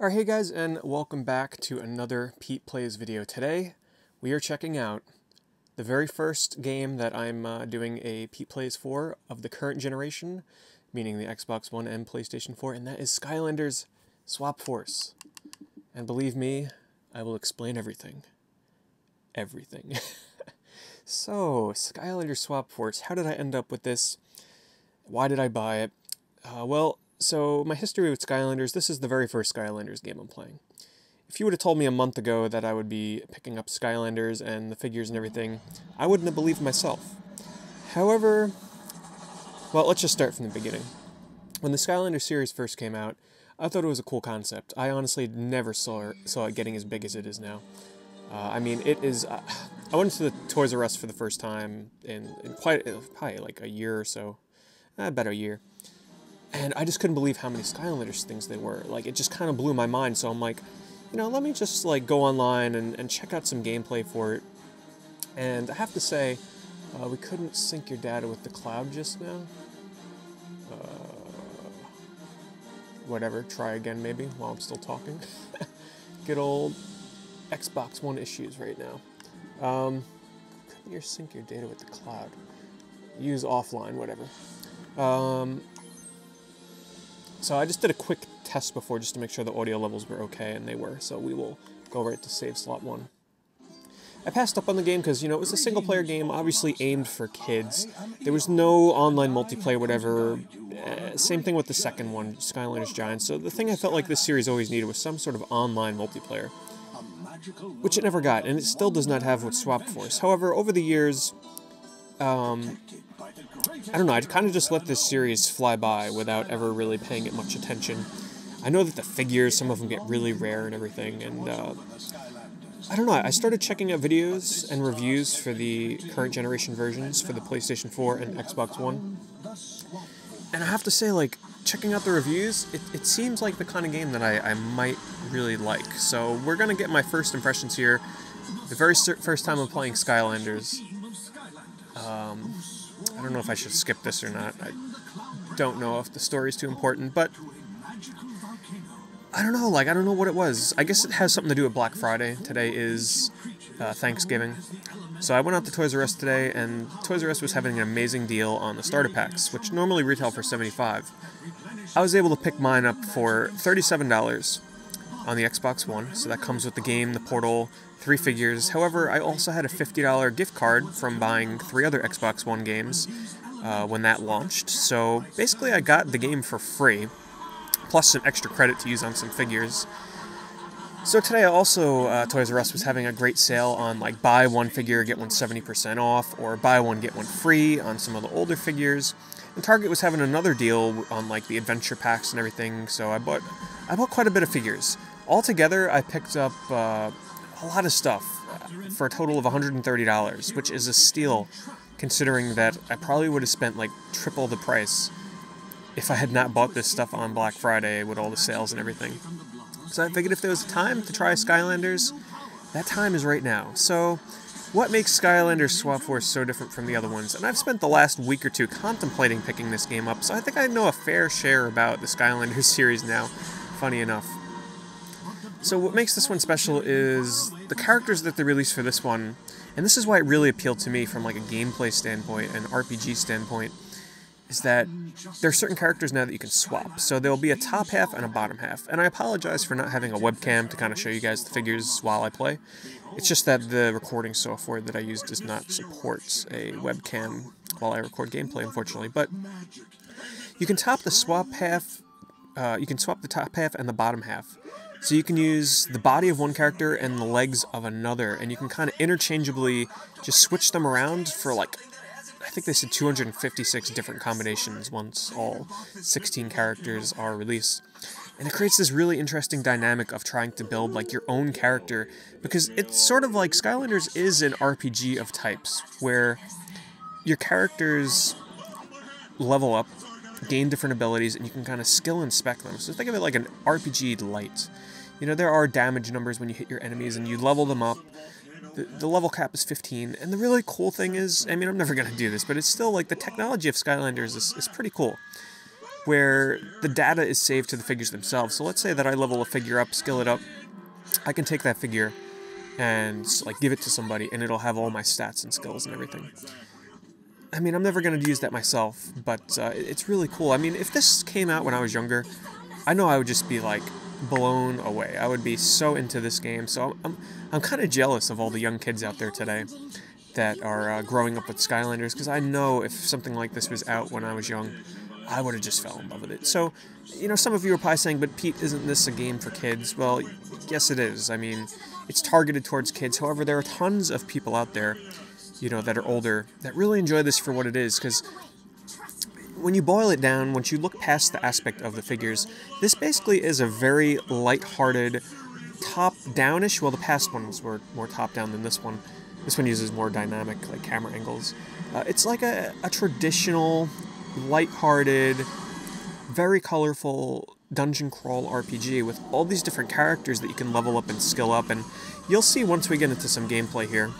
Alright, hey guys, and welcome back to another Pete Plays video. Today, we are checking out the very first game that I'm uh, doing a Pete Plays for of the current generation, meaning the Xbox One and PlayStation 4, and that is Skylanders Swap Force. And believe me, I will explain everything. Everything. so, Skylanders Swap Force, how did I end up with this? Why did I buy it? Uh, well, so, my history with Skylanders, this is the very first Skylanders game I'm playing. If you would have told me a month ago that I would be picking up Skylanders and the figures and everything, I wouldn't have believed myself. However, well, let's just start from the beginning. When the Skylanders series first came out, I thought it was a cool concept. I honestly never saw, saw it getting as big as it is now. Uh, I mean, it is. Uh, I went to the Toys R Us for the first time in, in quite probably like a year or so, uh, about a year, and I just couldn't believe how many Skylanders things they were. Like, it just kind of blew my mind, so I'm like, you know, let me just, like, go online and, and check out some gameplay for it. And I have to say, uh, we couldn't sync your data with the cloud just now. Uh, whatever, try again maybe, while I'm still talking. Good old Xbox One issues right now. Um, couldn't you sync your data with the cloud? Use offline, whatever. Um, so I just did a quick test before just to make sure the audio levels were okay, and they were, so we will go right to save slot 1. I passed up on the game because, you know, it was a single-player game, obviously aimed for kids. There was no online multiplayer, whatever. Uh, same thing with the second one, Skylanders Giants. So the thing I felt like this series always needed was some sort of online multiplayer. Which it never got, and it still does not have with Swap Force. However, over the years, um, I don't know, I kind of just let this series fly by without ever really paying it much attention. I know that the figures, some of them get really rare and everything, and uh, I don't know, I started checking out videos and reviews for the current generation versions for the PlayStation 4 and Xbox One. And I have to say, like, checking out the reviews, it, it seems like the kind of game that I, I might really like. So we're going to get my first impressions here. The very first time I'm playing Skylanders. Um, I don't know if I should skip this or not. I don't know if the story's too important, but I don't know. Like I don't know what it was. I guess it has something to do with Black Friday. Today is uh, Thanksgiving, so I went out to Toys R Us today, and Toys R Us was having an amazing deal on the starter packs, which normally retail for seventy-five. I was able to pick mine up for thirty-seven dollars on the Xbox One, so that comes with the game, the portal, three figures. However, I also had a $50 gift card from buying three other Xbox One games uh, when that launched. So basically, I got the game for free, plus some extra credit to use on some figures. So today, also, uh, Toys R Us was having a great sale on like buy one figure, get one 70% off, or buy one, get one free on some of the older figures. And Target was having another deal on like the adventure packs and everything, so I bought I bought quite a bit of figures. Altogether, I picked up uh, a lot of stuff for a total of $130, which is a steal considering that I probably would have spent like triple the price if I had not bought this stuff on Black Friday with all the sales and everything. So I figured if there was a time to try Skylanders, that time is right now. So, what makes Skylanders Swap Force so different from the other ones? And I've spent the last week or two contemplating picking this game up, so I think I know a fair share about the Skylanders series now, funny enough. So what makes this one special is the characters that they released for this one, and this is why it really appealed to me from like a gameplay standpoint and RPG standpoint, is that there are certain characters now that you can swap. So there'll be a top half and a bottom half. And I apologize for not having a webcam to kind of show you guys the figures while I play. It's just that the recording software that I use does not support a webcam while I record gameplay, unfortunately. But you can top the swap half, uh, you can swap the top half and the bottom half. So you can use the body of one character and the legs of another, and you can kind of interchangeably just switch them around for like, I think they said 256 different combinations once all 16 characters are released. And it creates this really interesting dynamic of trying to build like your own character, because it's sort of like Skylanders is an RPG of types, where your characters level up gain different abilities, and you can kind of skill inspect them. So think of it like an RPG light. You know, there are damage numbers when you hit your enemies, and you level them up. The, the level cap is 15, and the really cool thing is, I mean, I'm never going to do this, but it's still like the technology of Skylanders is, is pretty cool. where the data is saved to the figures themselves. So let's say that I level a figure up, skill it up, I can take that figure and like give it to somebody and it'll have all my stats and skills and everything. I mean, I'm never going to use that myself, but uh, it's really cool. I mean, if this came out when I was younger, I know I would just be like blown away. I would be so into this game. So I'm, I'm kind of jealous of all the young kids out there today that are uh, growing up with Skylanders because I know if something like this was out when I was young, I would have just fell in love with it. So, you know, some of you are probably saying, but Pete, isn't this a game for kids? Well, yes, it is. I mean, it's targeted towards kids. However, there are tons of people out there you know, that are older that really enjoy this for what it is because when you boil it down, once you look past the aspect of the figures, this basically is a very light-hearted, top-downish. Well, the past ones were more top-down than this one. This one uses more dynamic, like camera angles. Uh, it's like a, a traditional, light-hearted, very colorful dungeon crawl RPG with all these different characters that you can level up and skill up, and you'll see once we get into some gameplay here.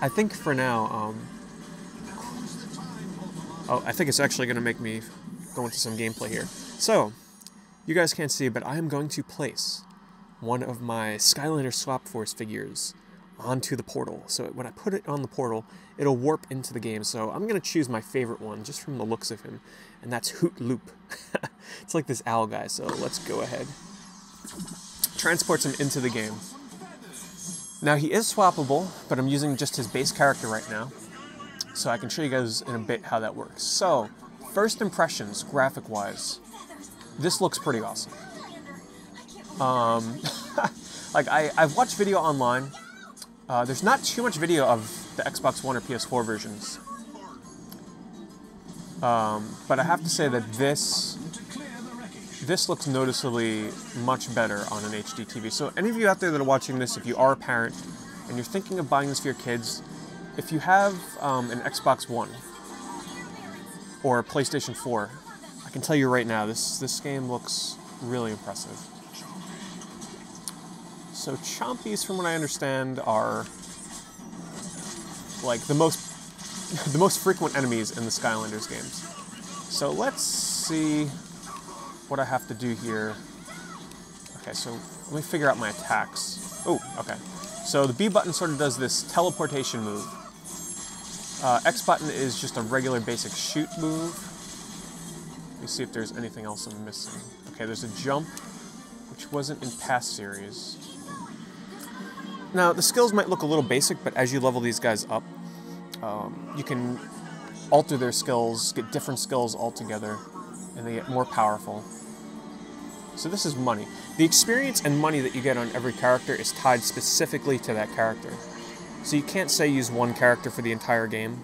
I think for now, um, oh, I think it's actually going to make me go into some gameplay here. So, you guys can't see, but I am going to place one of my Skylander Swap Force figures onto the portal. So when I put it on the portal, it'll warp into the game. So I'm going to choose my favorite one just from the looks of him, and that's Hoot Loop. it's like this owl guy, so let's go ahead. Transports him into the game. Now he is swappable, but I'm using just his base character right now. So I can show you guys in a bit how that works. So, first impressions, graphic-wise, this looks pretty awesome. Um, like I, I've watched video online. Uh, there's not too much video of the Xbox One or PS4 versions. Um, but I have to say that this this looks noticeably much better on an HD TV. So any of you out there that are watching this, if you are a parent and you're thinking of buying this for your kids, if you have um, an Xbox One or a PlayStation 4, I can tell you right now, this, this game looks really impressive. So Chompies, from what I understand, are like the most the most frequent enemies in the Skylanders games. So let's see what I have to do here. Okay, so let me figure out my attacks. Oh, okay. So the B button sort of does this teleportation move. Uh, X button is just a regular basic shoot move. Let me see if there's anything else I'm missing. Okay, there's a jump, which wasn't in past series. Now, the skills might look a little basic, but as you level these guys up, um, you can alter their skills, get different skills altogether, and they get more powerful. So this is money. The experience and money that you get on every character is tied specifically to that character. So you can't say use one character for the entire game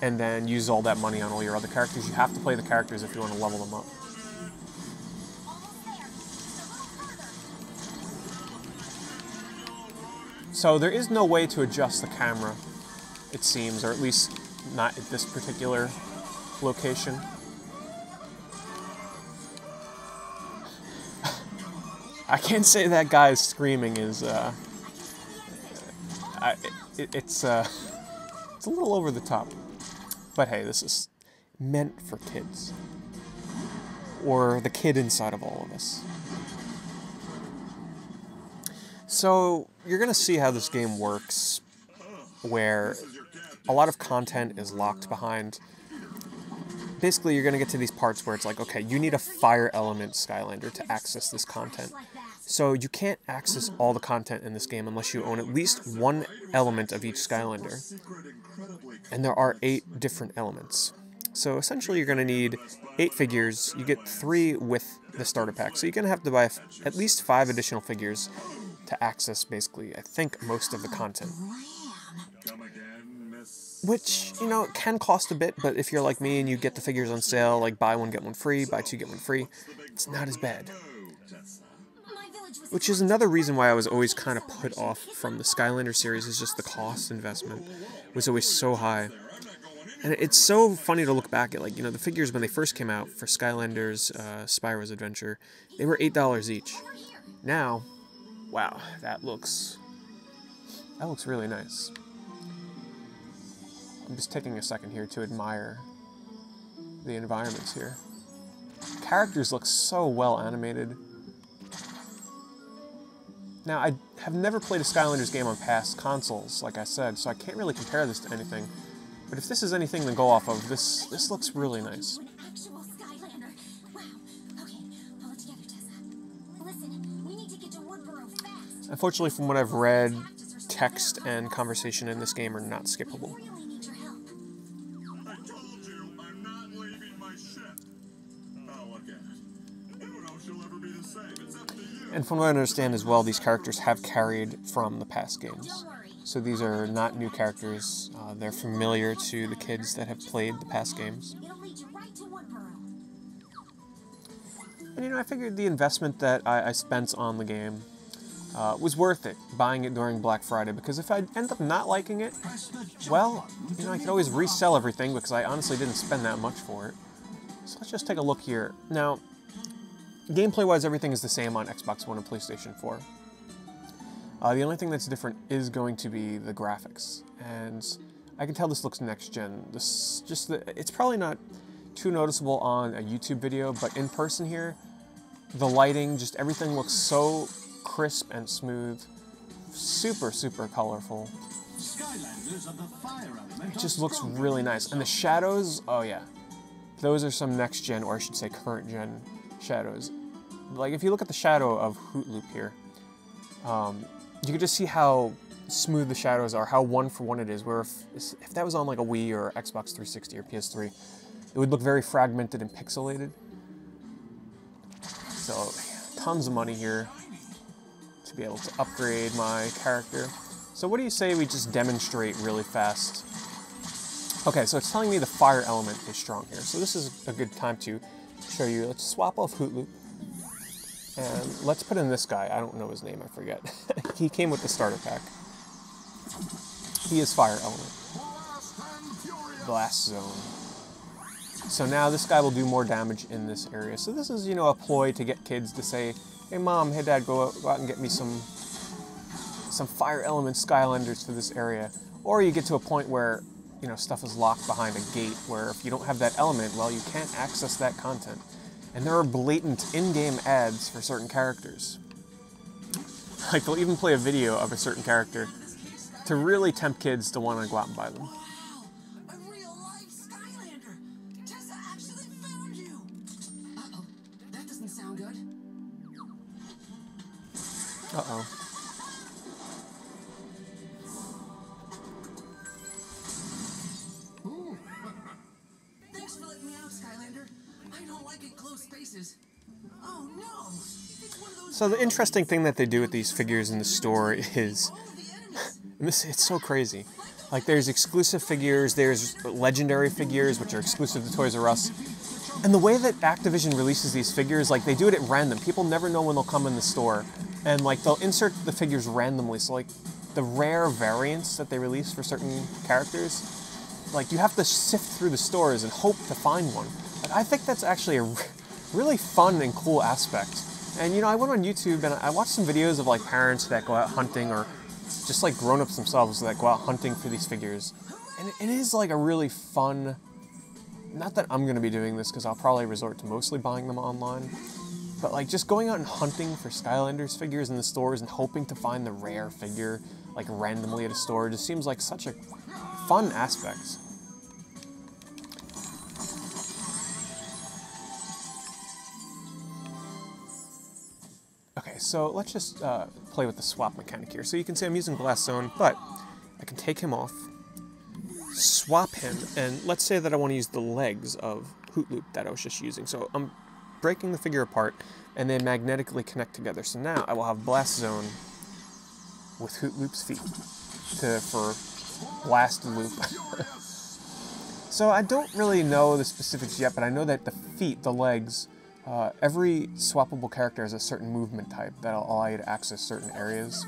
and then use all that money on all your other characters. You have to play the characters if you want to level them up. So there is no way to adjust the camera, it seems, or at least not at this particular location. I can't say that guy's screaming is. Uh, I, it, it's uh, it's a little over the top, but hey, this is meant for kids, or the kid inside of all of us. So you're gonna see how this game works, where a lot of content is locked behind basically you're to get to these parts where it's like, okay, you need a fire element Skylander to access this content. So you can't access all the content in this game unless you own at least one element of each Skylander. And there are eight different elements. So essentially you're going to need eight figures. You get three with the starter pack. So you're going to have to buy at least five additional figures to access basically, I think, most of the content which you know can cost a bit but if you're like me and you get the figures on sale like buy one get one free buy two get one free it's not as bad which is another reason why I was always kind of put off from the Skylander series is just the cost investment was always so high and it's so funny to look back at like you know the figures when they first came out for Skylanders uh, Spyro's Adventure they were eight dollars each now wow that looks that looks really nice I'm just taking a second here to admire the environments here. characters look so well animated. Now, I have never played a Skylanders game on past consoles, like I said, so I can't really compare this to anything. But if this is anything to go off of, this this looks really nice. Unfortunately, from what I've read, text and conversation in this game are not skippable. And from what I understand as well, these characters have carried from the past games. So these are not new characters. Uh, they're familiar to the kids that have played the past games. And you know, I figured the investment that I, I spent on the game uh, was worth it, buying it during Black Friday, because if I end up not liking it, well, you know, I could always resell everything because I honestly didn't spend that much for it. So let's just take a look here. Now, Gameplay-wise, everything is the same on Xbox One and PlayStation 4. Uh, the only thing that's different is going to be the graphics, and I can tell this looks next-gen. This just the, it's probably not too noticeable on a YouTube video, but in person here, the lighting, just everything looks so crisp and smooth, super super colorful. It just looks really nice, and the shadows, oh yeah, those are some next-gen, or I should say current-gen shadows like if you look at the shadow of Hoot Loop here, um, you can just see how smooth the shadows are, how one for one it is. Where if, if that was on like a Wii or Xbox 360 or PS3, it would look very fragmented and pixelated. So tons of money here to be able to upgrade my character. So what do you say we just demonstrate really fast? Okay, so it's telling me the fire element is strong here. So this is a good time to show you. Let's swap off Hoot Loop. And let's put in this guy. I don't know his name, I forget. he came with the starter pack. He is Fire Element. Blast Zone. So now this guy will do more damage in this area. So this is, you know, a ploy to get kids to say, hey mom, hey dad, go out, go out and get me some some Fire Element Skylanders for this area. Or you get to a point where, you know, stuff is locked behind a gate where if you don't have that element, well, you can't access that content and there are blatant in-game ads for certain characters. Like they'll even play a video of a certain character to really tempt kids to want to go out and buy them. Uh-oh. So the interesting thing that they do with these figures in the store is, it's so crazy. Like there's exclusive figures, there's legendary figures which are exclusive to Toys R Us, and the way that Activision releases these figures, like they do it at random. People never know when they'll come in the store, and like they'll insert the figures randomly. So like the rare variants that they release for certain characters, like you have to sift through the stores and hope to find one. Like, I think that's actually a really fun and cool aspect and you know, I went on YouTube and I watched some videos of like parents that go out hunting or just like grown-ups themselves that go out hunting for these figures. And it is like a really fun not that I'm going to be doing this because I'll probably resort to mostly buying them online. But like just going out and hunting for Skylanders figures in the stores and hoping to find the rare figure like randomly at a store just seems like such a fun aspect. So let's just uh, play with the swap mechanic here. So you can see I'm using Blast Zone, but I can take him off, swap him, and let's say that I want to use the legs of Hoot Loop that I was just using. So I'm breaking the figure apart, and they magnetically connect together. So now I will have Blast Zone with Hoot Loop's feet to, for Blast Loop. so I don't really know the specifics yet, but I know that the feet, the legs, uh, every swappable character has a certain movement type that'll allow you to access certain areas.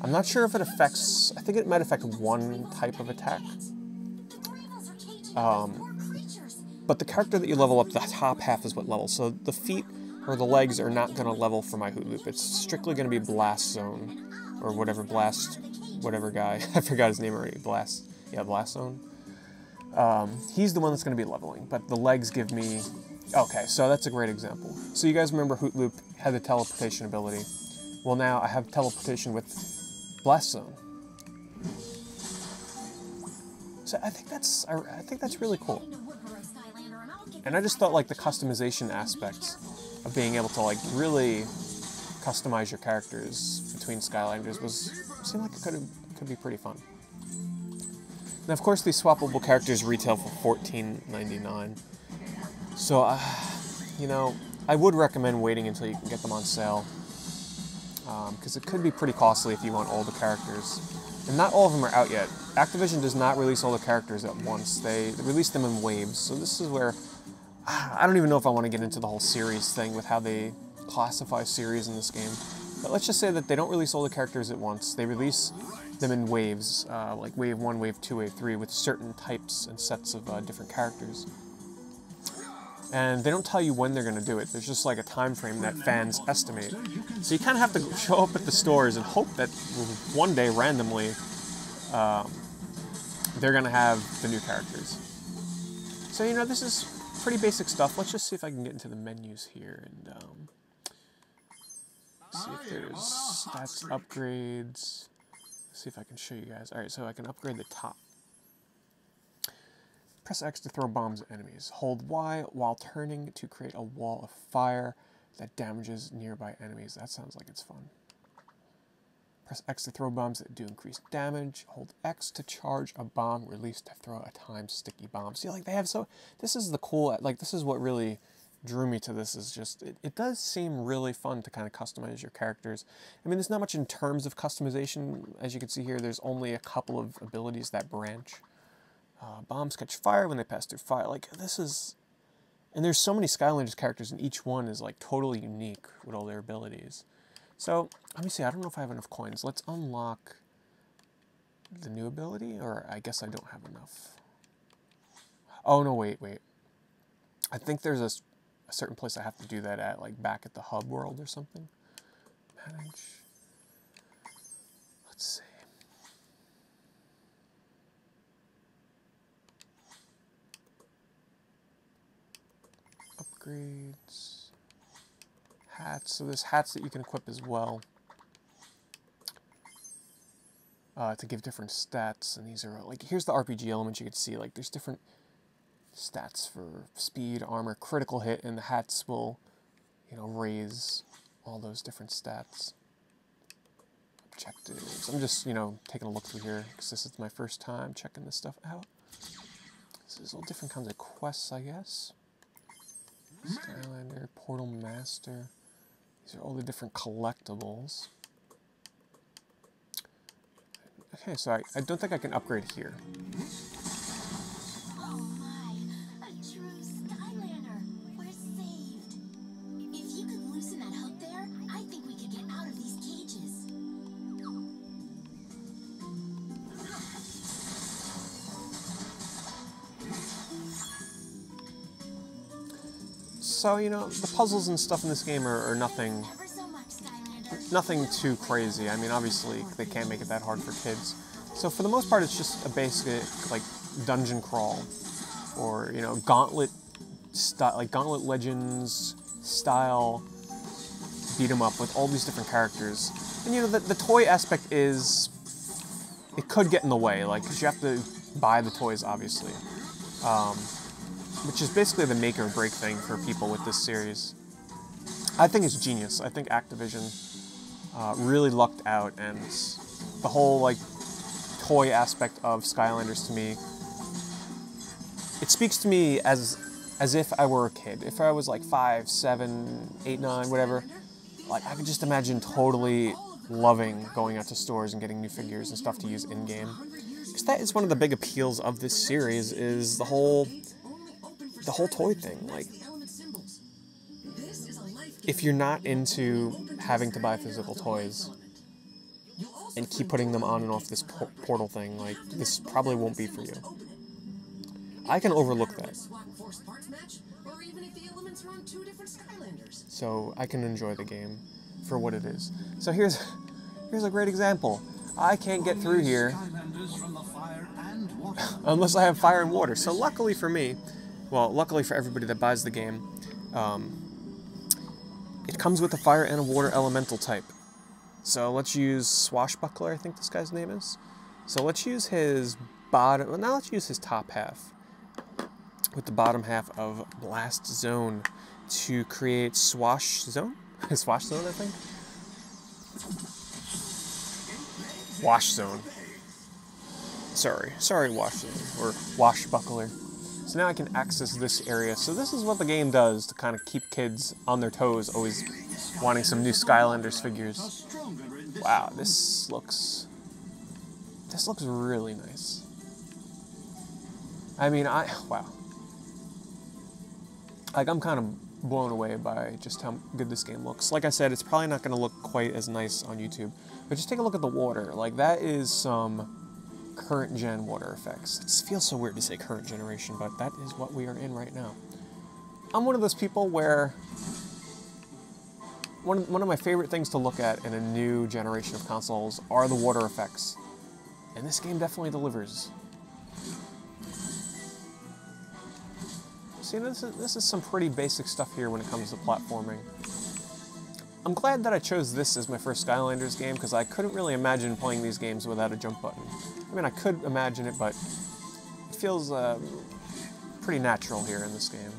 I'm not sure if it affects, I think it might affect one type of attack. Um, but the character that you level up, the top half is what levels. So the feet or the legs are not going to level for my Hoot Loop. It's strictly going to be Blast Zone, or whatever Blast, whatever guy. I forgot his name already. Blast, yeah, Blast Zone. Um, he's the one that's going to be leveling, but the legs give me Okay, so that's a great example. So you guys remember Hoot Loop had the teleportation ability. Well, now I have teleportation with Blast Zone. So I think that's I, I think that's really cool. And I just thought like the customization aspects of being able to like really customize your characters between Skylanders was seemed like it could could be pretty fun. Now, of course, these swappable characters retail for $14.99. So, uh, you know, I would recommend waiting until you can get them on sale. Because um, it could be pretty costly if you want all the characters. And not all of them are out yet. Activision does not release all the characters at once. They release them in waves. So this is where I don't even know if I want to get into the whole series thing with how they classify series in this game. But let's just say that they don't release all the characters at once. They release them in waves, uh, like wave 1, wave 2, wave 3, with certain types and sets of uh, different characters. And they don't tell you when they're going to do it. There's just like a time frame that fans estimate. So you kind of have to show up at the stores and hope that one day, randomly, um, they're going to have the new characters. So, you know, this is pretty basic stuff. Let's just see if I can get into the menus here and um, see if there's stats upgrades. See if I can show you guys. All right, so I can upgrade the top. Press X to throw bombs at enemies. Hold Y while turning to create a wall of fire that damages nearby enemies. That sounds like it's fun. Press X to throw bombs that do increased damage. Hold X to charge a bomb. Release to throw a timed sticky bomb. See, like they have so. This is the cool. Like this is what really drew me to this. Is just it, it does seem really fun to kind of customize your characters. I mean, there's not much in terms of customization. As you can see here, there's only a couple of abilities that branch. Uh, bombs catch fire when they pass through fire. Like this is. And there's so many Skylanders characters, and each one is like totally unique with all their abilities. So, let me see, I don't know if I have enough coins. Let's unlock the new ability, or I guess I don't have enough. Oh, no, wait, wait. I think there's a, a certain place I have to do that at, like back at the hub world or something. Manage. Let's see. Upgrades hats. So there's hats that you can equip as well uh, to give different stats. And these are like here's the RPG elements you can see. Like there's different stats for speed, armor, critical hit, and the hats will, you know, raise all those different stats. Objectives. I'm just you know taking a look through here because this is my first time checking this stuff out. This is all different kinds of quests, I guess. Skylander, Portal Master. These are all the different collectibles. Okay, so I, I don't think I can upgrade here. So, you know, the puzzles and stuff in this game are, are nothing nothing too crazy. I mean, obviously, they can't make it that hard for kids. So for the most part, it's just a basic, like, dungeon crawl. Or, you know, gauntlet style, like Gauntlet Legends style beat 'em up with all these different characters. And, you know, the, the toy aspect is, it could get in the way, like, because you have to buy the toys, obviously. Um, which is basically the make or break thing for people with this series. I think it's genius. I think Activision uh, really lucked out, and the whole like toy aspect of Skylanders to me, it speaks to me as as if I were a kid. If I was like five, seven, eight, nine, whatever, like I could just imagine totally loving going out to stores and getting new figures and stuff to use in game. Because that is one of the big appeals of this series is the whole the whole toy thing. Like, if you're not into having to buy physical toys and keep putting them on and off this por- portal thing, like, this probably won't be for you. I can overlook that. So I can enjoy the game for what it is. So here's here's a great example. I can't get through here unless I have fire and water. So luckily for me, well, luckily for everybody that buys the game, Um, it comes with a fire and a water elemental type. So let's use Swashbuckler, I think this guy's name is. So let's use his bottom, well, now let's use his top half with the bottom half of Blast Zone to create Swash Zone? Swash Zone, I think? Wash Zone. Sorry, sorry, Wash Zone, or Washbuckler. So now I can access this area. So this is what the game does to kind of keep kids on their toes, always wanting some new Skylanders figures. Wow, this looks... This looks really nice. I mean, I... Wow. Like, I'm kind of blown away by just how good this game looks. Like I said, it's probably not going to look quite as nice on YouTube. But just take a look at the water. Like, that is some current gen water effects. It feels so weird to say current generation, but that is what we are in right now. I'm one of those people where one, one of my favorite things to look at in a new generation of consoles are the water effects. And this game definitely delivers. See, this is, this is some pretty basic stuff here when it comes to platforming. I'm glad that I chose this as my first Skylanders game because I couldn't really imagine playing these games without a jump button. I mean, I could imagine it, but it feels uh, pretty natural here in this game.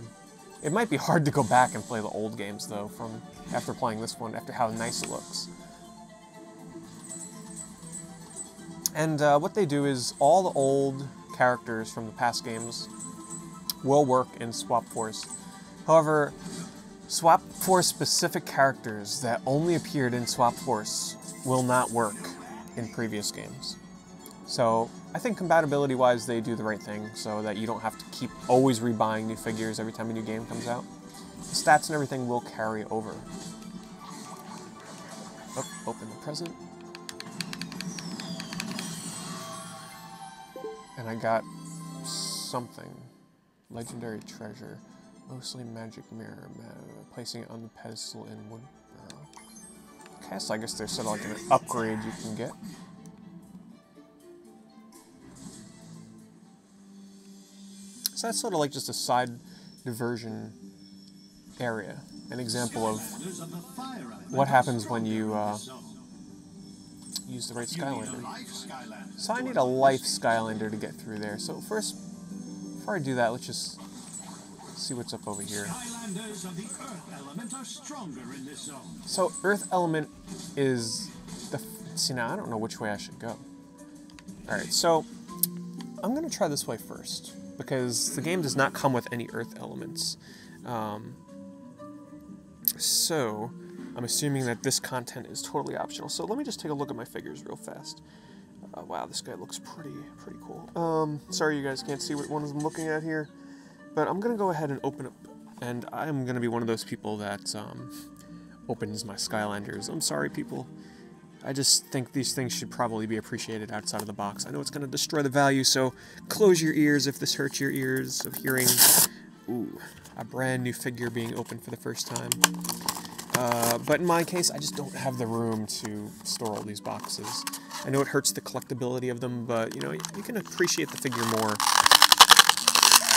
It might be hard to go back and play the old games, though, from after playing this one, after how nice it looks. And uh, what they do is all the old characters from the past games will work in Swap Force. However, Swap Force specific characters that only appeared in Swap Force will not work in previous games. So I think compatibility wise, they do the right thing so that you don't have to keep always rebuying new figures every time a new game comes out. The stats and everything will carry over. Oh, open the present. And I got something. Legendary treasure. Mostly magic mirror, placing it on the pedestal in wood. Uh, okay, so I guess there's sort of like an upgrade you can get. So that's sort of like just a side diversion area. An example of what happens when you uh, use the right Skylander. So I need a life Skylander to get through there. So first, before I do that, let's just see what's up over here. So Earth Element is the... See, now I don't know which way I should go. Alright, so I'm going to try this way first, because the game does not come with any Earth elements. Um, so, I'm assuming that this content is totally optional. So let me just take a look at my figures real fast. Uh, wow, this guy looks pretty, pretty cool. Um, sorry you guys can't see what one I'm looking at here. But I'm to go ahead and open up, and I'm to be one of those people that um, opens my Skylanders. I'm sorry, people. I just think these things should probably be appreciated outside of the box. I know it's going to destroy the value, so close your ears if this hurts your ears of hearing, ooh, a brand new figure being opened for the first time. Uh, but in my case, I just don't have the room to store all these boxes. I know it hurts the collectability of them, but, you know, you can appreciate the figure more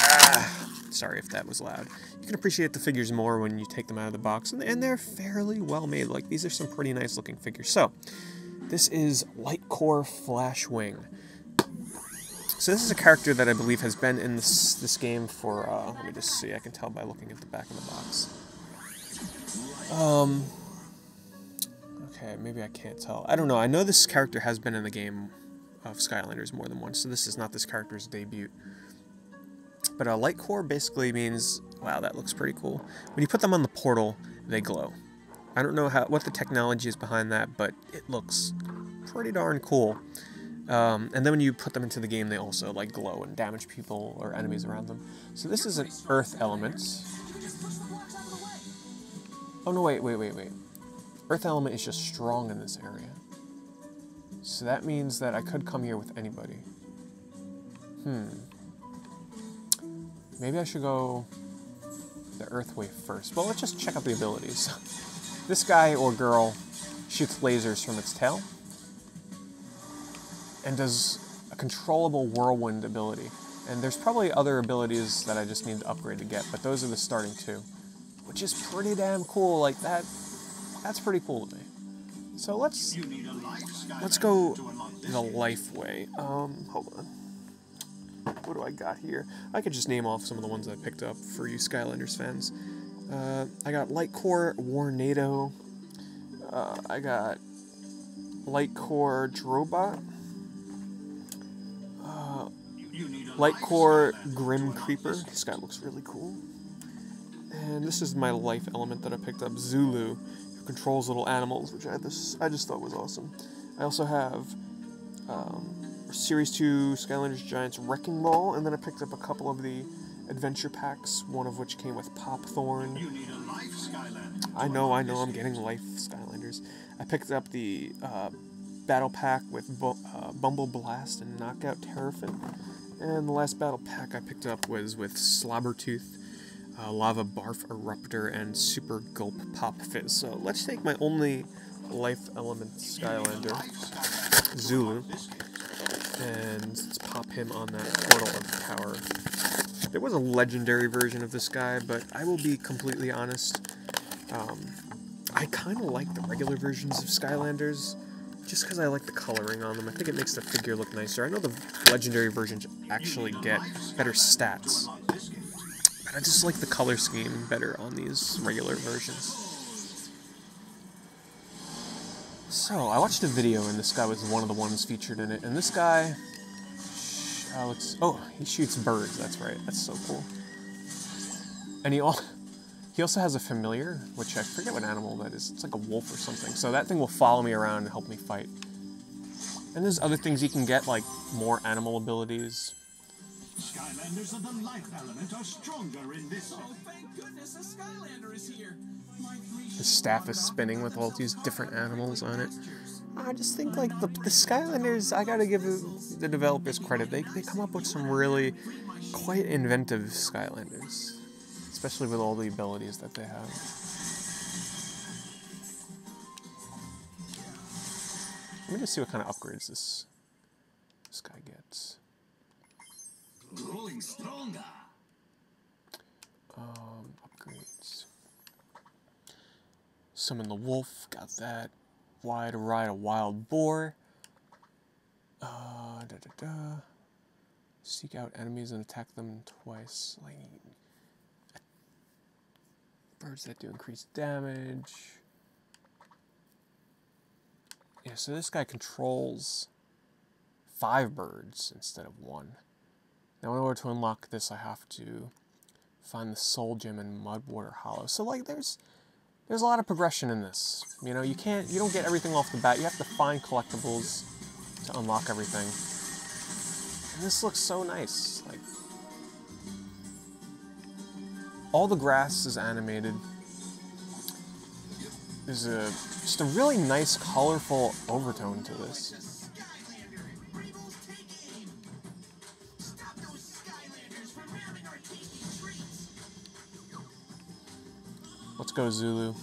Ah, sorry if that was loud. You can appreciate the figures more when you take them out of the box, and, and they're fairly well made. Like, these are some pretty nice looking figures. So, this is Lightcore Flashwing. So this is a character that I believe has been in this, this game for, uh, let me just see, I can tell by looking at the back of the box. Um, okay, maybe I can't tell. I don't know, I know this character has been in the game of Skylanders more than once, so this is not this character's debut. But a light core basically means, wow, that looks pretty cool. When you put them on the portal, they glow. I don't know how what the technology is behind that, but it looks pretty darn cool. Um, and then when you put them into the game, they also like glow and damage people or enemies around them. So this is an earth element. Oh no, wait, wait, wait, wait. Earth element is just strong in this area. So that means that I could come here with anybody. Hmm. Maybe I should go the Earth Wave first. Well, let's just check out the abilities. this guy or girl shoots lasers from its tail and does a controllable whirlwind ability. And there's probably other abilities that I just need to upgrade to get, but those are the starting two. which is pretty damn cool. Like that, that's pretty cool to me. So let's let's go the life way. Um, hold on. What do I got here? I could just name off some of the ones I picked up for you Skylanders fans. Uh, I got Light Core Warnado. Uh, I got Light Core Drobot. Uh, Light Core Grim Creeper. This guy looks really cool. And this is my life element that I picked up, Zoo Lou, who controls little animals, which I just I just thought was awesome. I also have um, Series 2 Skylanders Giants Wrecking Ball, and then I picked up a couple of the adventure packs, one of which came with Pop Thorn. I know, I know, I'm getting life Skylanders. I picked up the uh, battle pack with Bu uh, Bumble Blast and Knockout Terrafin. And the last battle pack I picked up was with Slobbertooth, uh, Lava Barf Eruptor, and Super Gulp Pop Fizz. So let's take my only life element Skylander, Zoo Lou, and let's pop him on that Portal of Power. There was a legendary version of this guy, but I will be completely honest. Um, I kind of like the regular versions of Skylanders, just because I like the coloring on them. I think it makes the figure look nicer. I know the legendary versions actually get better stats, but I just like the color scheme better on these regular versions. So, I watched a video and this guy was one of the ones featured in it, and this guy. Oh, he shoots birds, that's right. That's so cool. And he, he also has a familiar, which I forget what animal that is. It's like a wolf or something. So that thing will follow me around and help me fight. And there's other things you can get, like more animal abilities. Skylanders of the life element are stronger in this. Oh, thank goodness a Skylander is here. The staff is spinning with all these different animals on it. I just think like the, the Skylanders, I gotta give the developers credit. They, they come up with some really quite inventive Skylanders, especially with all the abilities that they have. Let me just see what kind of upgrades this this guy gets. Growing stronger. Um, upgrades. Summon the wolf, got that. To ride a wild boar. Uh, da, da, da. Seek out enemies and attack them twice. Like birds that do increased damage. Yeah, so this guy controls five birds instead of one. Now, in order to unlock this, I have to find the soul gem in Mudwater Hollow. So, like, there's there's a lot of progression in this. You know, you can't, you don't get everything off the bat. You have to find collectibles to unlock everything. And this looks so nice. Like, all the grass is animated. There's a just a really nice, colorful overtone to this. Go Zoo Lou.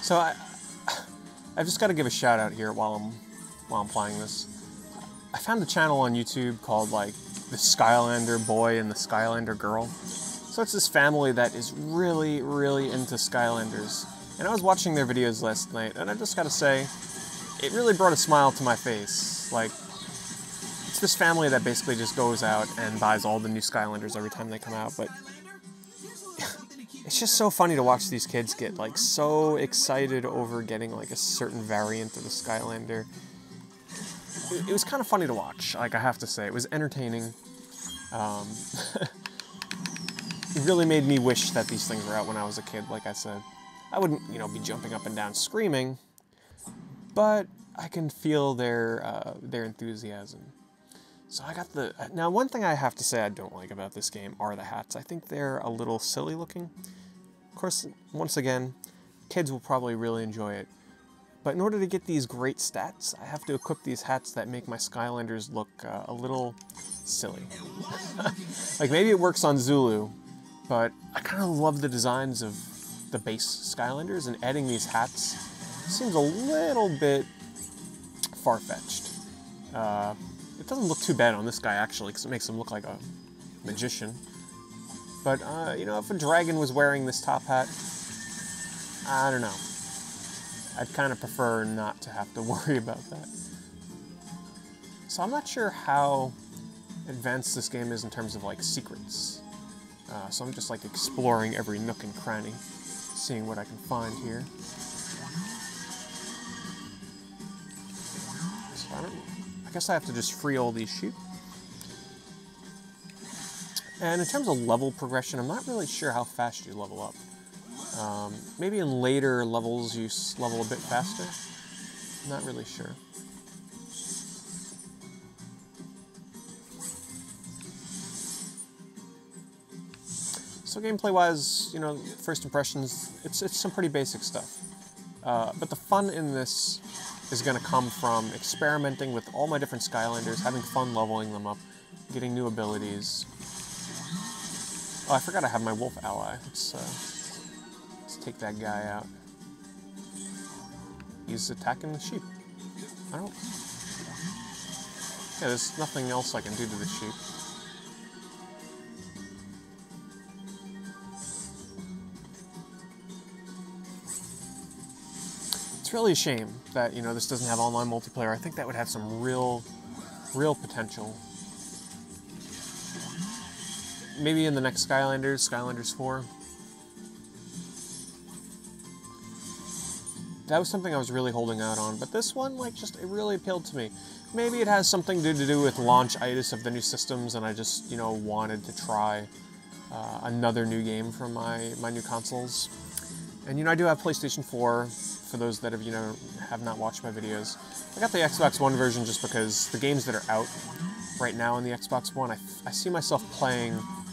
So I, I've just got to give a shout out here while I'm while I'm playing this. I found a channel on YouTube called like the Skylander boy and the Skylander girl. So it's this family that is really, really into Skylanders. And I was watching their videos last night, and I just gotta say, it really brought a smile to my face. Like, it's this family that basically just goes out and buys all the new Skylanders every time they come out, but it's just so funny to watch these kids get like so excited over getting like a certain variant of the Skylander it, it was kind of funny to watch. Like I have to say, it was entertaining. Um, it really made me wish that these things were out when I was a kid. Like I said, I wouldn't, you know, be jumping up and down screaming, but I can feel their uh, their enthusiasm. So I got the now one thing I have to say I don't like about this game are the hats. I think they're a little silly looking. Of course, once again, kids will probably really enjoy it. But in order to get these great stats, I have to equip these hats that make my Skylanders look uh, a little silly. like maybe it works on Zoo Lou, but I kind of love the designs of the base Skylanders and adding these hats seems a little bit far-fetched. Uh, it doesn't look too bad on this guy actually because it makes him look like a magician. But, uh, you know, if a dragon was wearing this top hat, I don't know. I'd kind of prefer not to have to worry about that. So I'm not sure how advanced this game is in terms of like secrets. Uh, so I'm just like exploring every nook and cranny, seeing what I can find here. So I, I guess I have to just free all these sheep. And in terms of level progression, I'm not really sure how fast you level up. Um, maybe in later levels you level a bit faster. Not really sure. So gameplay-wise, you know, first impressions, it's it's some pretty basic stuff. Uh, but the fun in this is going to come from experimenting with all my different Skylanders, having fun leveling them up, getting new abilities, Oh, I forgot I have my wolf ally. Uh, take that guy out. He's attacking the sheep. I don't... Yeah, there's nothing else I can do to the sheep. It's really a shame that, you know, this doesn't have online multiplayer. I think that would have some real, real potential maybe in the next Skylanders, Skylanders 4. That was something I was really holding out on, but this one, like, just, it really appealed to me. Maybe it has something to do with launch-itis of the new systems, and I just, you know, wanted to try uh, another new game from my, my new consoles. And, you know, I do have PlayStation 4, for those that have, you know, have not watched my videos. I got the Xbox One version just because the games that are out right now on the Xbox One, I, I see myself playing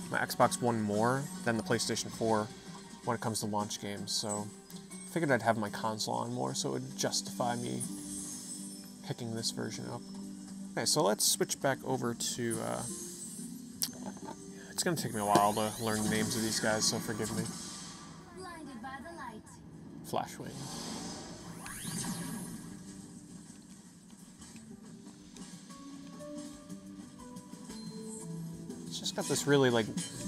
my Xbox One more than the PlayStation 4 when it comes to launch games, so figured I'd have my console on more so it would justify me picking this version up. Okay, so let's switch back over to, uh, it's gonna take me a while to learn the names of these guys, so forgive me. Flashwing. It's just got this really like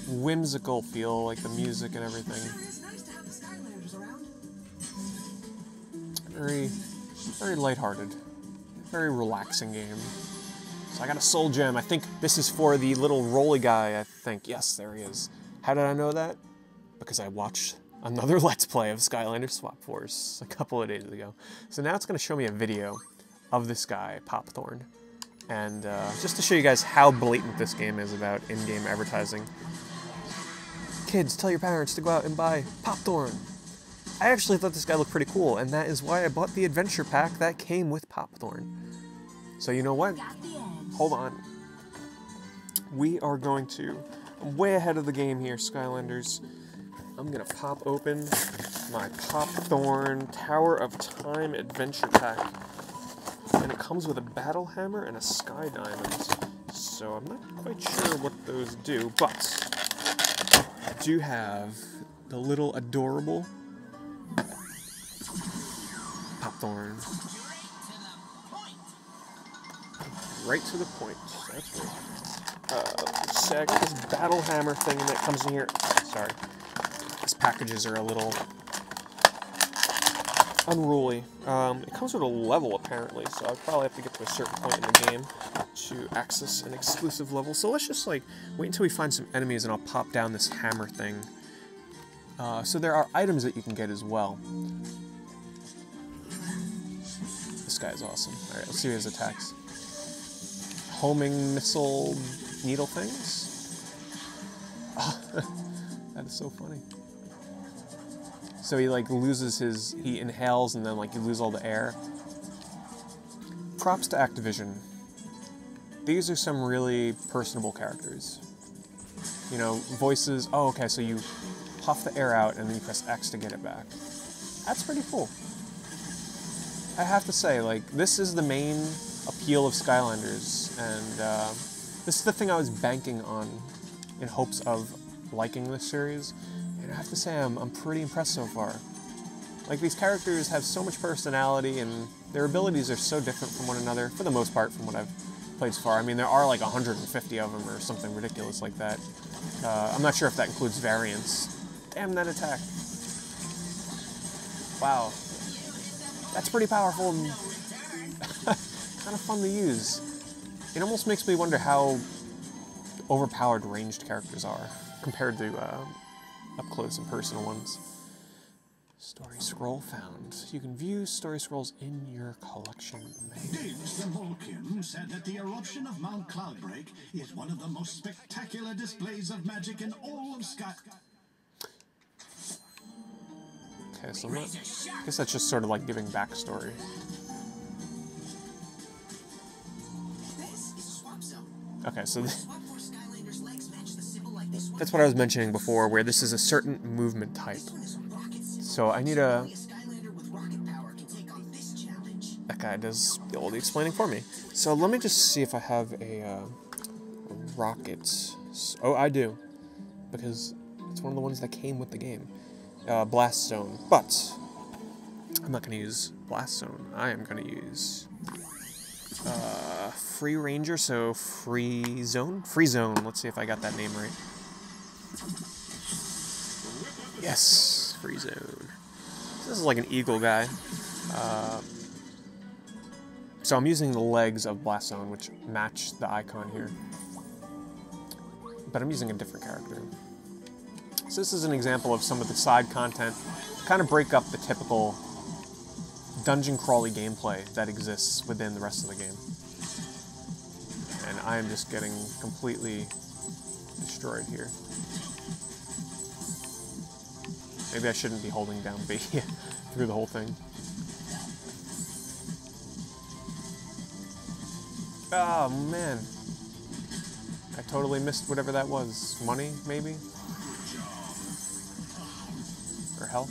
whimsical feel, like the music and everything. Very, very lighthearted, very relaxing game. So I got a soul gem. I think this is for the little roly guy. I think yes, there he is. How did I know that? Because I watched another Let's Play of Skylander Swap Force a couple of days ago. So now it's going to show me a video of this guy, Popthorn. And uh, just to show you guys how blatant this game is about in-game advertising. Kids, tell your parents to go out and buy Popthorn. I actually thought this guy looked pretty cool, and that is why I bought the adventure pack that came with Popthorn. So you know what? Hold on. We are going to... I'm way ahead of the game here, Skylanders. I'm gonna pop open my Popthorn Tower of Time adventure pack and it comes with a battle hammer and a sky diamond. So I'm not quite sure what those do, but I do have the little adorable Popthorn. Right to the point. That's right. Uh, got this battle hammer thing that comes in here. Sorry. These packages are a little unruly. Um, it comes with a level, apparently, so I'd probably have to get to a certain point in the game to access an exclusive level. So let's just, like, wait until we find some enemies and I'll pop down this hammer thing. Uh, so there are items that you can get as well. This guy's awesome. Alright, let's see his attacks. Homing missile needle things? that is so funny. So he like loses his, he inhales and then like you lose all the air. Props to Activision. These are some really personable characters. You know, voices, oh okay, so you puff the air out and then you press X to get it back. That's pretty cool. I have to say, like, this is the main appeal of Skylanders, and uh, This is the thing I was banking on in hopes of liking this series, and I have to say I'm, I'm pretty impressed so far. Like, these characters have so much personality, and their abilities are so different from one another, for the most part, from what I've played so far. I mean, there are like 150 of them or something ridiculous like that. Uh, I'm not sure if that includes variants. Damn that attack. Wow. That's pretty powerful and kind of fun to use. It almost makes me wonder how overpowered ranged characters are compared to uh, up close and personal ones. Story scroll found. You can view story scrolls in your collection. Diggs the Molekin said that the eruption of Mount Cloudbreak is one of the most spectacular displays of magic in all of Sky. Okay, so I guess that's just sort of like giving backstory. Okay, so that's what I was mentioning before, where this is a certain movement type. So I need a. That guy does all the explaining for me. So let me just see if I have a, uh, rocket. Oh, I do, because it's one of the ones that came with the game. Uh, Blast Zone, but I'm not going to use Blast Zone. I am going to use uh, Free Ranger, so Free Zone? Free Zone. Let's see if I got that name right. Yes, Free Zone. This is like an eagle guy. Uh, so I'm using the legs of Blast Zone, which match the icon here. But I'm using a different character. So this is an example of some of the side content, kind of break up the typical dungeon crawly gameplay that exists within the rest of the game. And I am just getting completely destroyed here. Maybe I shouldn't be holding down B through the whole thing. Oh man. I totally missed whatever that was. Money, maybe? Health?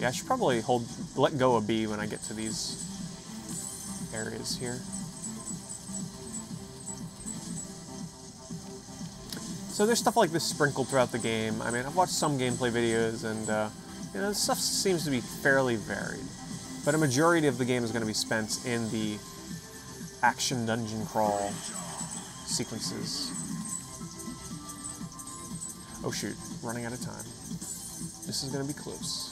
Yeah, I should probably hold, let go of B when I get to these areas here. So there's stuff like this sprinkled throughout the game. I mean, I've watched some gameplay videos, and uh, you know, the stuff seems to be fairly varied. But a majority of the game is going to be spent in the action dungeon crawl sequences. Oh shoot, running out of time. This is going to be close.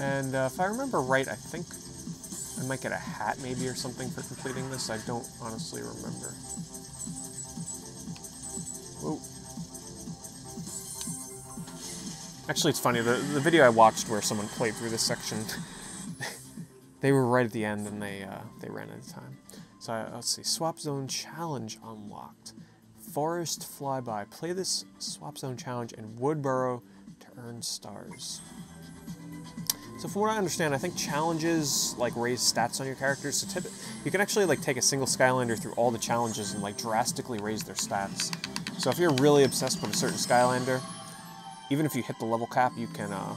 And uh, if I remember right, I think I might get a hat maybe or something for completing this. I don't honestly remember. Whoa. Actually, it's funny. The, the video I watched where someone played through this section, they were right at the end and they, uh, they ran out of time. So uh, let's see. Swap Zone Challenge unlocked. Forest Flyby. Play this Swap Zone Challenge in Woodburrow to earn stars. So from what I understand, I think challenges like raise stats on your characters. So tip, you can actually like take a single Skylander through all the challenges and like drastically raise their stats. So if you're really obsessed with a certain Skylander, even if you hit the level cap, you can uh,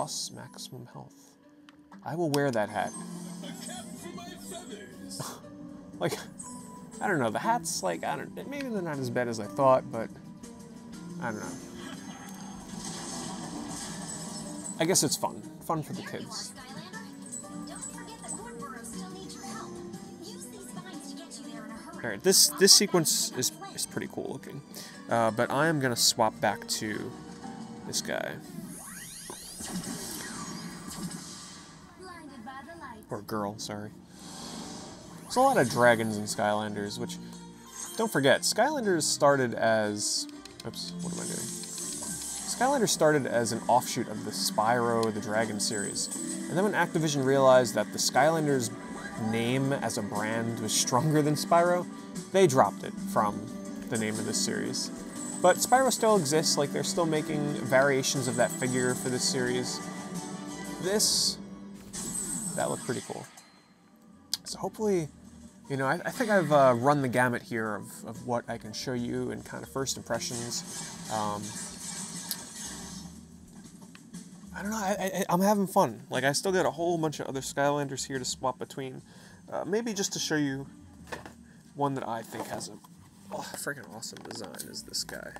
plus maximum health. I will wear that hat. like, I don't know. The hats, like, I don't. Maybe they're not as bad as I thought, but I don't know. I guess it's fun. Fun for the kids. Alright, this, this sequence is, is pretty cool looking. Uh, but I am going to swap back to this guy. Or girl, sorry. There's a lot of dragons in Skylanders, which... Don't forget, Skylanders started as... Oops, what am I doing? Skylanders started as an offshoot of the Spyro the Dragon series. And then when Activision realized that the Skylanders name as a brand was stronger than Spyro, they dropped it from the name of this series. But Spyro still exists, like they're still making variations of that figure for this series. This, that looked pretty cool. So hopefully you know, I, I think I've uh, run the gamut here of, of what I can show you and kind of first impressions. Um, I don't know. I, am having fun. Like I still got a whole bunch of other Skylanders here to swap between. Uh, maybe just to show you one that I think has a oh, freaking awesome design is this guy.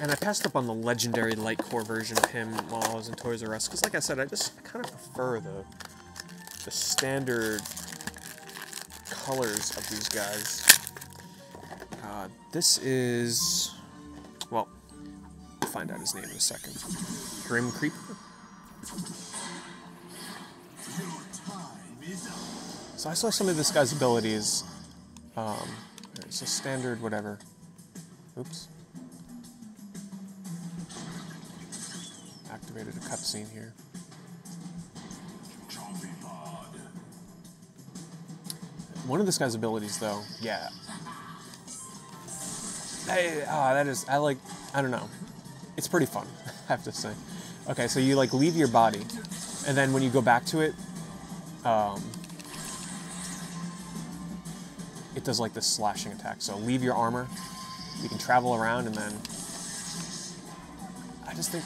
And I passed up on the legendary light core version of him while I was in Toys R Us because, like I said, I just kind of prefer the the standard colors of these guys. Uh, this is well, we'll find out his name in a second. Grim Creeper. So I saw some of this guy's abilities. Um, it's a standard whatever. Oops. Activated a cutscene here. One of this guy's abilities, though, yeah. Hey, ah, that is, I like, I don't know. It's pretty fun, I have to say. Okay, so you like leave your body, and then when you go back to it, um, it does like this slashing attack. So leave your armor, you can travel around, and then I just think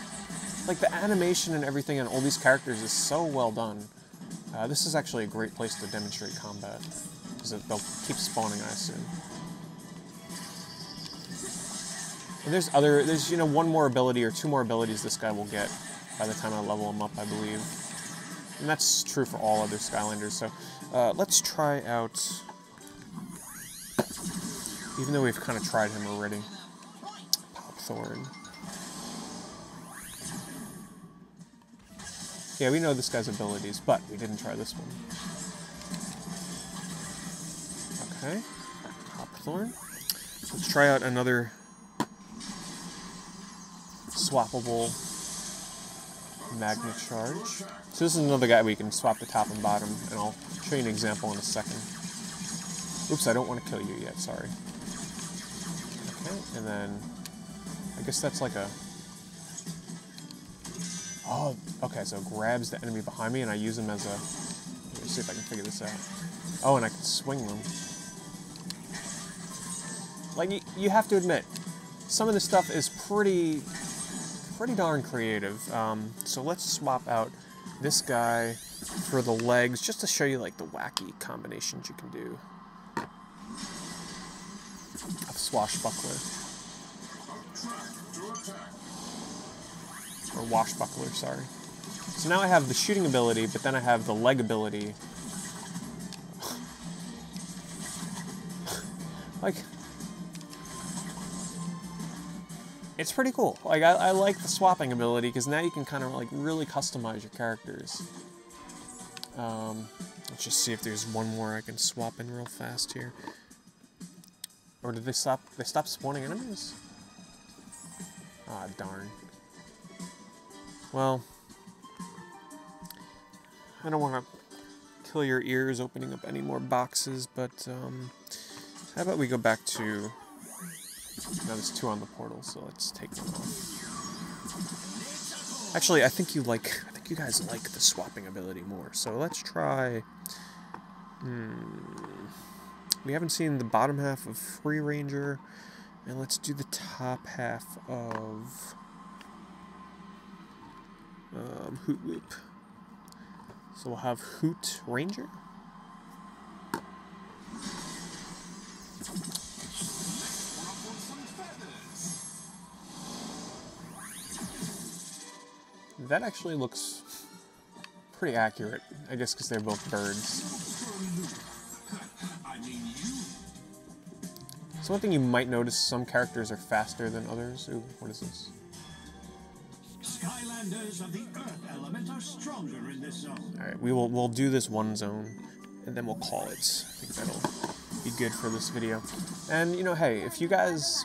like the animation and everything on all these characters is so well done. Uh, this is actually a great place to demonstrate combat because they'll keep spawning, I assume. And there's other, there's you know one more ability or two more abilities this guy will get by the time I level him up, I believe. And that's true for all other Skylanders. So uh, let's try out even though we've kind of tried him already. Popthorn. Yeah, we know this guy's abilities, but we didn't try this one. Okay. Popthorn. Let's try out another swappable magnet charge. So this is another guy we can swap the top and bottom, and I'll show you an example in a second. Oops, I don't want to kill you yet, sorry. And then I guess that's like a. Oh, okay, so grabs the enemy behind me and I use them as a. Let me see if I can figure this out. Oh, and I can swing them. Like, you, you have to admit, some of this stuff is pretty, pretty darn creative. Um, so let's swap out this guy for the legs, just to show you like the wacky combinations you can do swashbuckler. Or washbuckler, sorry. So now I have the shooting ability, but then I have the leg ability. like, it's pretty cool. Like, I, I like the swapping ability, because now you can kind of, like, really customize your characters. Um, let's just see if there's one more I can swap in real fast here. Or did they stop? They stopped spawning enemies? Ah, darn. Well, I don't want to kill your ears opening up any more boxes, but um, how about we go back to... Now there's two on the portal, so let's take them off. Actually, I think you like... I think you guys like the swapping ability more, so let's try... Hmm... We haven't seen the bottom half of Free Ranger. And let's do the top half of um, Hoot Loop. So we'll have Hoot Ranger. That actually looks pretty accurate, I guess because they're both birds. One thing you might notice, some characters are faster than others. Ooh, what is this? Skylanders of the Earth element are stronger in this zone. Alright, we will we'll do this one zone, and then we'll call it. I think that'll be good for this video. And, you know, hey, if you guys...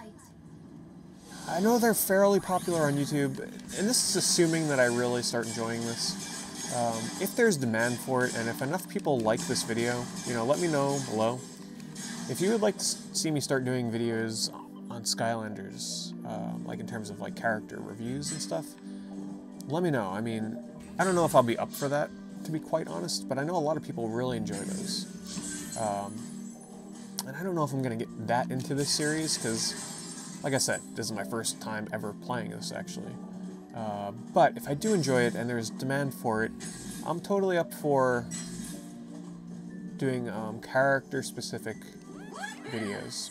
I know they're fairly popular on YouTube, and this is assuming that I really start enjoying this. Um, if there's demand for it, and if enough people like this video, you know, let me know below. If you would like to see me start doing videos on Skylanders, uh, like in terms of like character reviews and stuff, let me know. I mean, I don't know if I'll be up for that, to be quite honest, but I know a lot of people really enjoy those. Um, and I don't know if I'm going to get that into this series because, like I said, this is my first time ever playing this actually. Uh, but if I do enjoy it and there's demand for it, I'm totally up for doing um, character specific videos.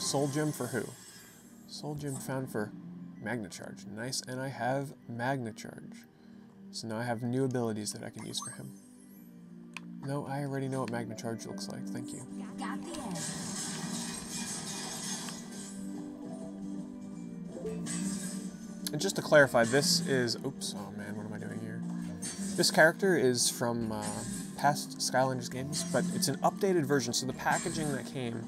Soul Gem for who? Soul Gem found for Magna Charge. Nice, and I have Magna Charge. So now I have new abilities that I can use for him. No, I already know what Magna Charge looks like. Thank you. And just to clarify, this is... Oops, oh man, what am I doing here? This character is from uh, past Skylanders games, but it's an updated version, so the packaging that came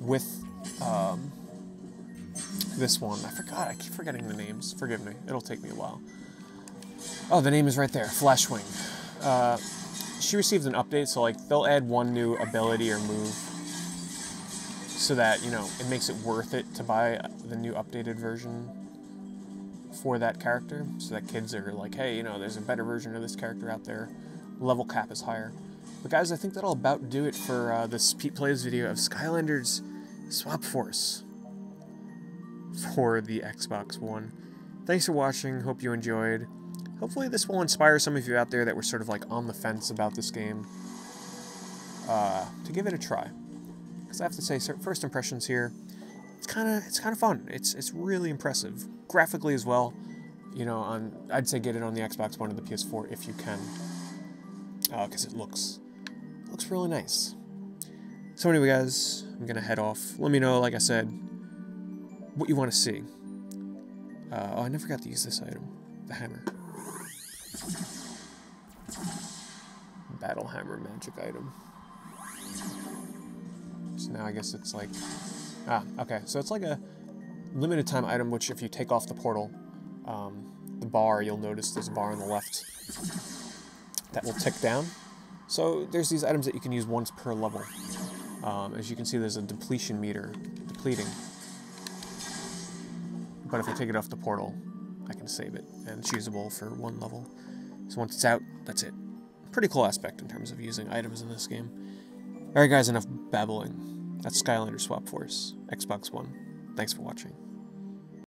with um, this one, I forgot, I keep forgetting the names, forgive me, it'll take me a while. Oh, the name is right there, Flashwing. Uh, she received an update, so like they'll add one new ability or move so that, you know, it makes it worth it to buy the new updated version for that character so that kids are like, hey, you know, there's a better version of this character out there. Level cap is higher. But guys, I think that'll about do it for uh, this Pete Plays video of Skylanders Swap Force for the Xbox One. Thanks for watching. Hope you enjoyed. Hopefully this will inspire some of you out there that were sort of like on the fence about this game uh, to give it a try. Because I have to say, first impressions here, it's kind of it's kind of fun. It's it's really impressive graphically as well. You know, on I'd say get it on the Xbox One or the PS4 if you can, because uh, it looks looks really nice. So anyway, guys, I'm gonna head off. Let me know, like I said, what you want to see. Uh, oh, I never got to use this item, the hammer. Battle hammer magic item. So now I guess it's like Ah, okay. So it's like a limited time item, which if you take off the portal, um, the bar, you'll notice there's a bar on the left that will tick down. So there's these items that you can use once per level. Um, as you can see, there's a depletion meter, depleting. But if I take it off the portal, I can save it, and it's usable for one level. So once it's out, that's it. Pretty cool aspect in terms of using items in this game. Alright guys, enough babbling. That's Skylander Swap Force, Xbox One. Thanks for watching.